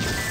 you